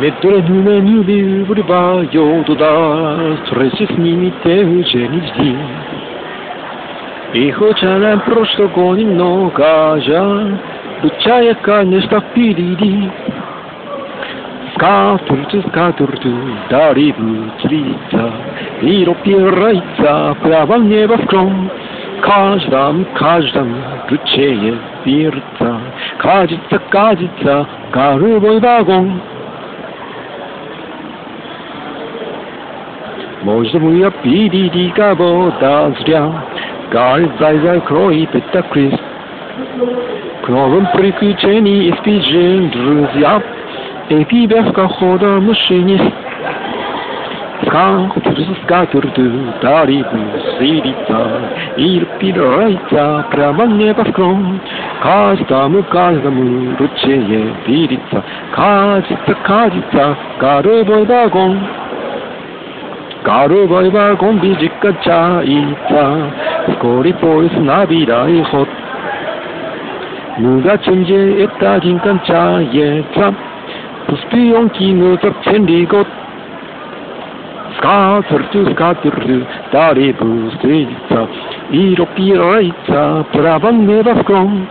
Mettere nume nubi vuriba yododa Стресис нимите учени жди И хотя нам просто гоним много жа Лучая, конечно, впереди Скатурту, скатурту, дали буцрица И ропирайца, прямо в небо в кром Каждому, каждому ключее вирца Кажется, кажется, голубой вагон Может, мы обидели кого-то зря Галь закрой пятакрист К новым приключениям испижем, друзья И тебя в хода машинист Скатерту, скатерту, дарибу, сидится, И пирается прямо в небо в кром. Каждому, каждому ручее видится, Кажется, кажется, голубой вагон. 가로 바 공비 직가 차이파 고리 포이스 나비라이 헛 누가 존재했다 긴깐 차예 참 부스피용 기누적 첸리곳 스카 서투 스카 뚜르 다리 부스이차 이로피라이차 브라반 네바스콩